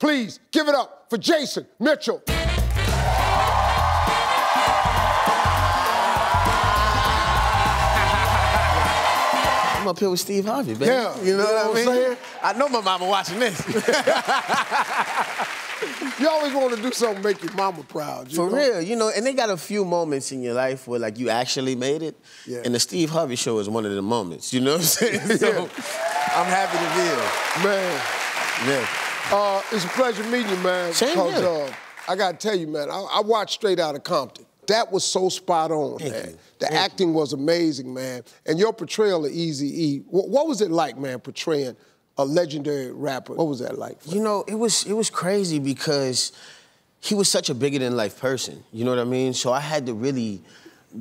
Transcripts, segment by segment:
Please give it up for Jason Mitchell. I'm up here with Steve Harvey, baby. Yeah, you know, what, I mean? saying? I know my mama watching this. You always want to do something to make your mama proud. You For know? real, you know, and they got a few moments in your life where like you actually made it. Yeah. And the Steve Harvey show is one of the moments. You know what I'm saying? So I'm happy to be here. Man, Yeah. Uh, it's a pleasure meeting you, man. Same because, here. Uh, I got to tell you, man, I, I watched Straight Outta Compton. That was so spot on, Thank man. you. The Thank acting was amazing, man. And your portrayal of Easy E, what, what was it like, man, portraying a legendary rapper? What was that like? You know, it was it was crazy because he was such a bigger than life person. You know what I mean? So I had to really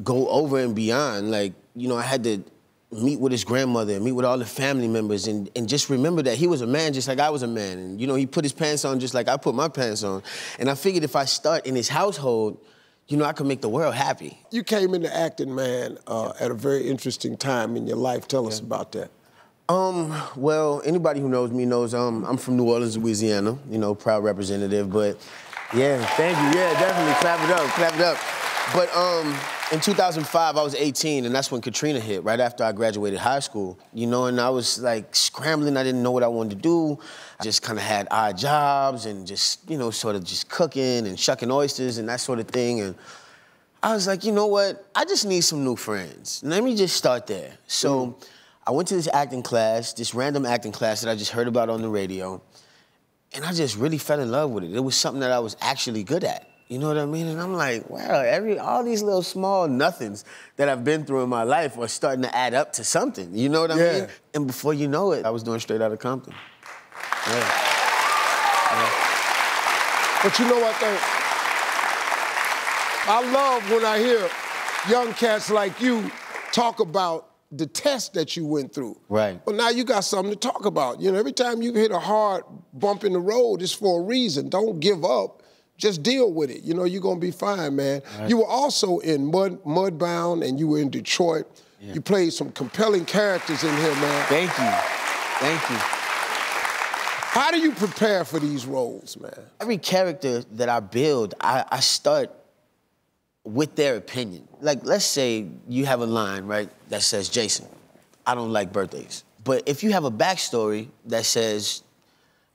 go over and beyond. Like, you know, I had to meet with his grandmother and meet with all the family members and, and just remember that he was a man just like I was a man. And you know, he put his pants on just like I put my pants on. And I figured if I start in his household, you know, I could make the world happy. You came into acting, man, uh, at a very interesting time in your life. Tell us about that. Um, well, anybody who knows me knows um, I'm from New Orleans, Louisiana, you know, proud representative, but yeah, thank you. Yeah, definitely. Clap it up, clap it up. But um, in 2005, I was 18, and that's when Katrina hit, right after I graduated high school. You know, and I was like scrambling. I didn't know what I wanted to do. I just kind of had odd jobs and just, you know, sort of just cooking and shucking oysters and that sort of thing. And I was like, you know what? I just need some new friends. Let me just start there. So mm-hmm. I went to this acting class, this random acting class that I just heard about on the radio, and I just really fell in love with it. It was something that I was actually good at. You know what I mean? And I'm like, wow, every all these little small nothings that I've been through in my life are starting to add up to something. You know what I Yeah. mean? And before you know it, I was doing straight out of Compton. Yeah. But you know what, though? I love when I hear young cats like you talk about the test that you went through. Right. Well, now you got something to talk about. You know, every time you hit a hard bump in the road, it's for a reason. Don't give up. Just deal with it. You know, you're gonna be fine, man. You were also in Mud Mudbound and you were in Detroit. You played some compelling characters in here, man. Thank you. Thank you. How do you prepare for these roles, man? Every character that I build, I, I start with their opinion. Like, let's say you have a line, right, that says, Jason, I don't like birthdays. But if you have a backstory that says,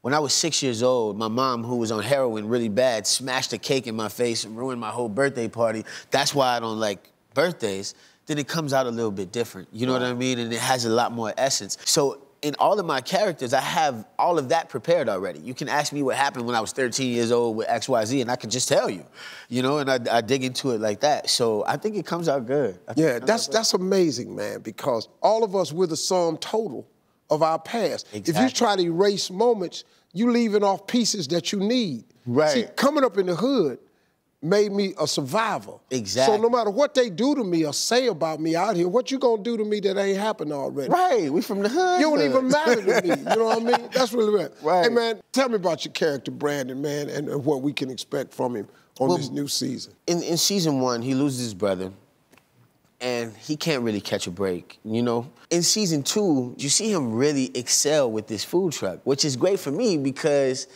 when I was six years old, my mom, who was on heroin really bad, smashed a cake in my face and ruined my whole birthday party. That's why I don't like birthdays. Then it comes out a little bit different. You know what I mean? And it has a lot more essence. So in all of my characters, I have all of that prepared already. You can ask me what happened when I was 13 years old with XYZ, and I can just tell you, you know, and I, I dig into it like that. So I think it comes out good. I Yeah, that's that's amazing, man, because all of us we're the sum total of our past. If you try to erase moments, you leaving off pieces that you need. Right. See, coming up in the hood made me a survivor. Exactly. So no matter what they do to me or say about me out here, what you gonna do to me that ain't happened already? Right, we from the hood. You don't even matter to me. You know what I mean? That's really right. Right. Hey man, tell me about your character, Brandon, man, and, and what we can expect from him on Well, this new season. in, in season one, he loses his brother, and he can't really catch a break, you know? In season two, you see him really excel with this food truck, which is great for me because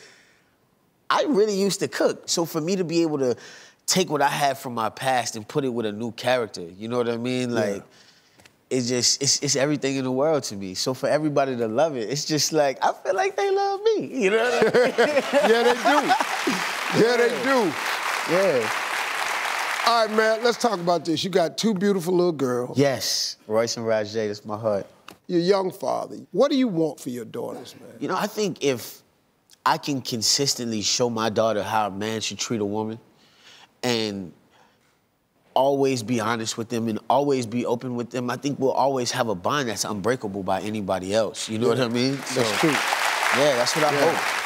I really used to cook. So for me to be able to take what I had from my past and put it with a new character, you know what I mean? Like, it's just, it's, it's everything in the world to me. So for everybody to love it, it's just like, I feel like they love me, you know what I mean? Yeah, they do. Yeah, they do. yeah. All right, man, let's talk about this. You got two beautiful little girls. Yes, Royce and Rajay, that's my heart. You're young father. What do you want for your daughters, man? You know, I think if I can consistently show my daughter how a man should treat a woman and always be honest with them and always be open with them, I think we'll always have a bond that's unbreakable by anybody else. You know what I mean? That's true. Yeah, that's what I Yeah. hope.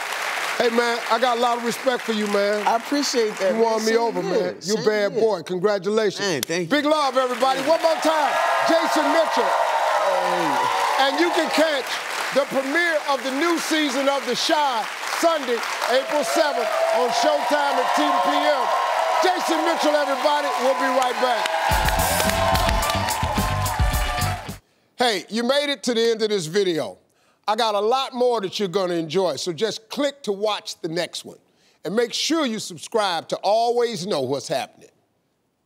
Hey, man, I got a lot of respect for you, man. I appreciate that. You won me Same over, man. You Same bad boy. Congratulations. Man, thank you. Big love, everybody. One more time, Jason Mitchell. And you can catch the premiere of the new season of The Chi Sunday, April 7th on Showtime at 10 p.m. Jason Mitchell, everybody. We'll be right back. Hey, you made it to the end of this video. I got a lot more that you're going to enjoy. So just click to watch the next one. And make sure you subscribe to always know what's happening.